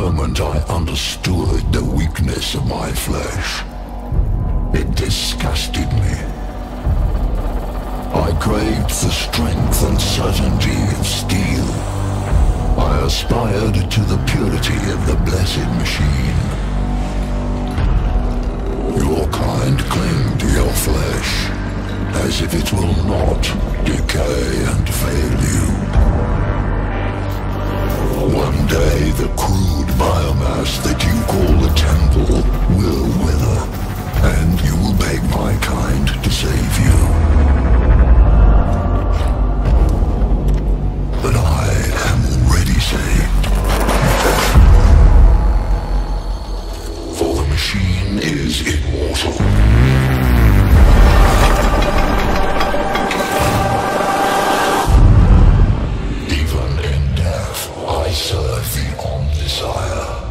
moment I understood the weakness of my flesh, it disgusted me. I craved the strength and certainty of steel. I aspired to the purity of the blessed machine. Your kind cling to your flesh, as if it will not decay and fail you. One day the the will wither, and you will beg my kind to save you. But I am already saved. For the machine is immortal. Even in death, I serve the Omni.